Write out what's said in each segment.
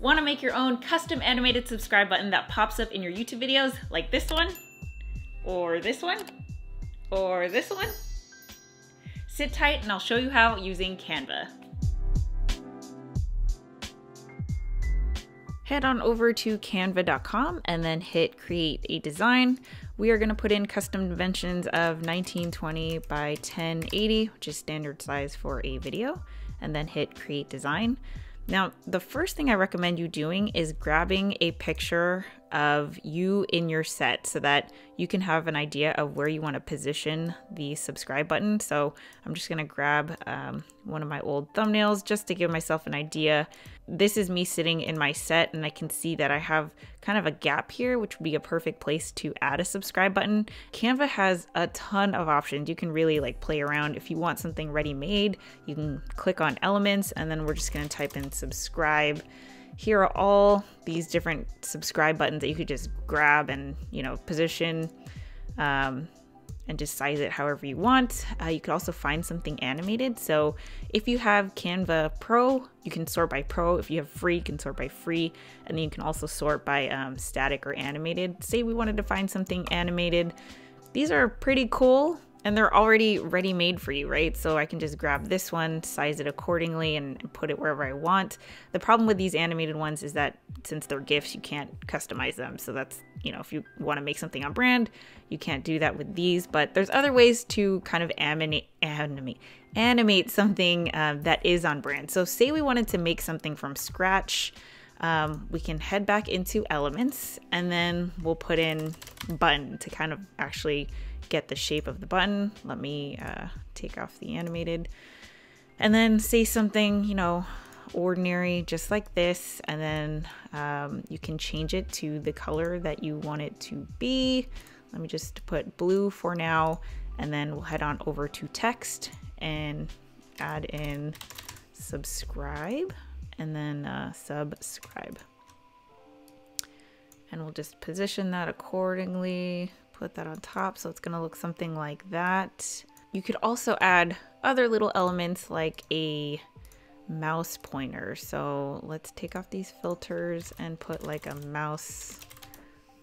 Want to make your own custom animated subscribe button that pops up in your YouTube videos like this one? Or this one? Or this one? Sit tight and I'll show you how using Canva. Head on over to canva.com and then hit create a design. We are going to put in custom dimensions of 1920 by 1080, which is standard size for a video, and then hit create design. Now, the first thing I recommend you doing is grabbing a picture of you in your set so that you can have an idea of where you want to position the subscribe button. So I'm just going to grab um, one of my old thumbnails just to give myself an idea this is me sitting in my set and I can see that I have kind of a gap here, which would be a perfect place to add a subscribe button. Canva has a ton of options. You can really like play around. If you want something ready made, you can click on elements and then we're just gonna type in subscribe. Here are all these different subscribe buttons that you could just grab and, you know, position. Um, and just size it however you want. Uh, you could also find something animated. So if you have Canva Pro, you can sort by Pro. If you have free, you can sort by free. And then you can also sort by um, static or animated. Say we wanted to find something animated. These are pretty cool and they're already ready made for you, right? So I can just grab this one, size it accordingly, and put it wherever I want. The problem with these animated ones is that since they're GIFs, you can't customize them. So that's, you know, if you want to make something on brand, you can't do that with these. But there's other ways to kind of animate, animate, something um, that is on brand. So say we wanted to make something from scratch. Um, we can head back into elements and then we'll put in button to kind of actually get the shape of the button. Let me uh, take off the animated and then say something, you know, ordinary just like this. And then um, you can change it to the color that you want it to be. Let me just put blue for now. And then we'll head on over to text and add in subscribe and then uh, subscribe. And we'll just position that accordingly put that on top so it's going to look something like that. You could also add other little elements like a mouse pointer. So let's take off these filters and put like a mouse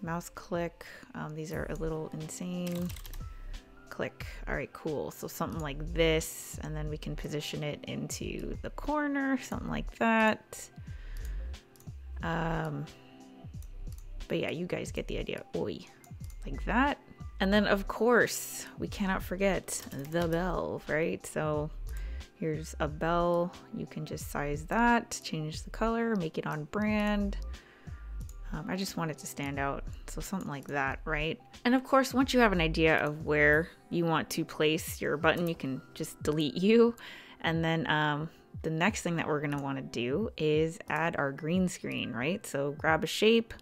mouse click. Um, these are a little insane. Click. All right, cool. So something like this, and then we can position it into the corner, something like that. Um, but yeah, you guys get the idea. Oi like that. And then of course, we cannot forget the bell, right? So here's a bell. You can just size that, change the color, make it on brand. Um, I just want it to stand out. So something like that, right? And of course, once you have an idea of where you want to place your button, you can just delete you. And then um, the next thing that we're gonna wanna do is add our green screen, right? So grab a shape,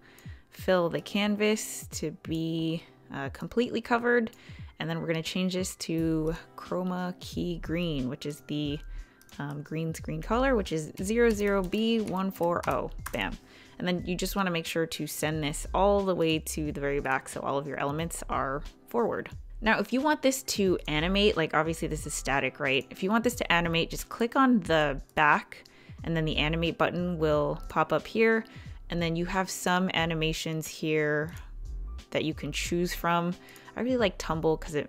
fill the canvas to be uh, completely covered. And then we're going to change this to chroma key green, which is the um, green screen color, which is 00B140. Bam. And then you just want to make sure to send this all the way to the very back so all of your elements are forward. Now, if you want this to animate, like obviously this is static, right? If you want this to animate, just click on the back and then the animate button will pop up here. And then you have some animations here that you can choose from. I really like Tumble because it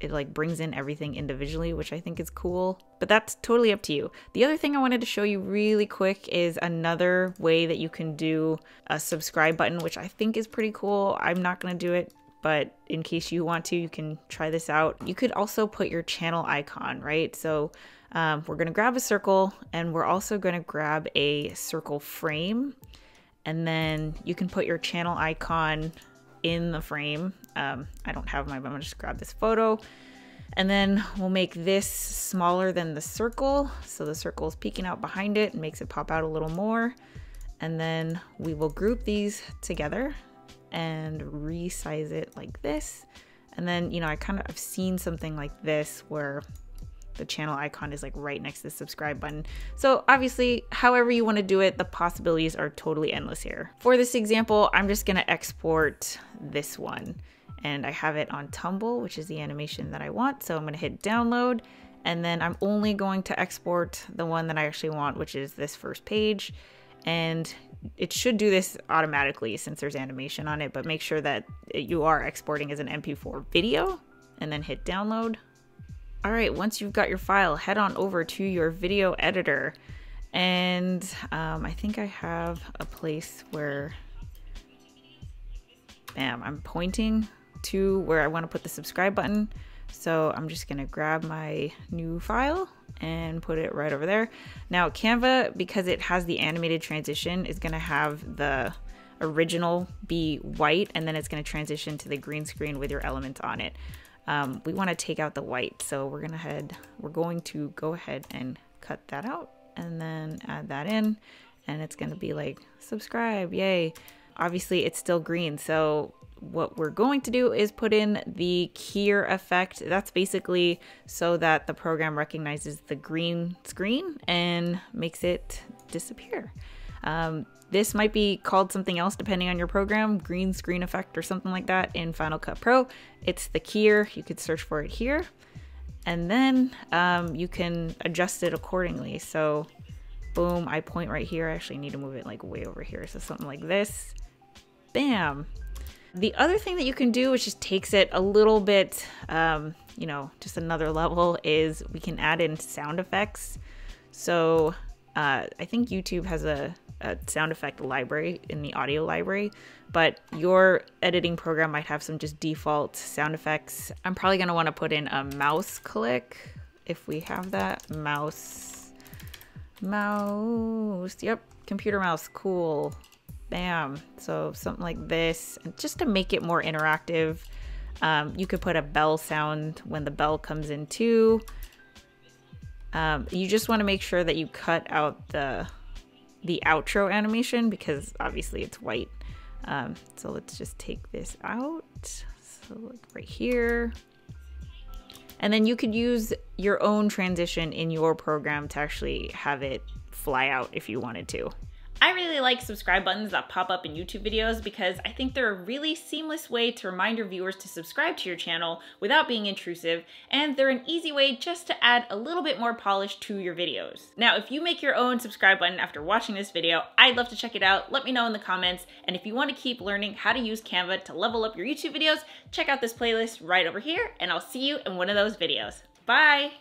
it like brings in everything individually, which I think is cool. But that's totally up to you. The other thing I wanted to show you really quick is another way that you can do a subscribe button, which I think is pretty cool. I'm not going to do it, but in case you want to, you can try this out. You could also put your channel icon, right? So um, we're going to grab a circle and we're also going to grab a circle frame and then you can put your channel icon in the frame. Um, I don't have my, but I'm gonna just grab this photo. And then we'll make this smaller than the circle. So the circle is peeking out behind it and makes it pop out a little more. And then we will group these together and resize it like this. And then, you know, I kind of, I've seen something like this where the channel icon is like right next to the subscribe button. So obviously, however you want to do it, the possibilities are totally endless here. For this example, I'm just going to export this one and I have it on Tumble, which is the animation that I want. So I'm going to hit download and then I'm only going to export the one that I actually want, which is this first page. and it should do this automatically since there's animation on it, but make sure that you are exporting as an MP4 video and then hit download. All right, once you've got your file, head on over to your video editor. And um, I think I have a place where, bam, I'm pointing to where I want to put the subscribe button. So I'm just gonna grab my new file and put it right over there. Now Canva, because it has the animated transition, is gonna have the original be white and then it's gonna transition to the green screen with your elements on it. Um, we wanna take out the white. So we're gonna head, we're going to go ahead and cut that out and then add that in and it's gonna be like subscribe, yay. Obviously it's still green. So what we're going to do is put in the keyer effect. That's basically so that the program recognizes the green screen and makes it disappear. Um, this might be called something else depending on your program, green screen effect or something like that in Final Cut Pro. It's the keyer. You could search for it here. And then um, you can adjust it accordingly. So boom, I point right here. I actually need to move it like way over here. So something like this. Bam, the other thing that you can do, which just takes it a little bit, um, you know, just another level, is we can add in sound effects. So uh, I think YouTube has a, a sound effect library in the audio library, but your editing program might have some just default sound effects. I'm probably want to put in a mouse click if we have that. Mouse. Mouse. Yep. Computer mouse. Cool. Bam. So something like this, and just to make it more interactive, um, you could put a bell sound when the bell comes in too. Um, you just want to make sure that you cut out the the outro animation because obviously it's white. Um, so let's just take this out. So like right here. And then you could use your own transition in your program to actually have it fly out if you wanted to. I really like subscribe buttons that pop up in YouTube videos because I think they're a really seamless way to remind your viewers to subscribe to your channel without being intrusive, and they're an easy way just to add a little bit more polish to your videos. Now, if you make your own subscribe button after watching this video, I'd love to check it out. Let me know in the comments, and if you want to keep learning how to use Canva to level up your YouTube videos, check out this playlist right over here, and I'll see you in one of those videos. Bye!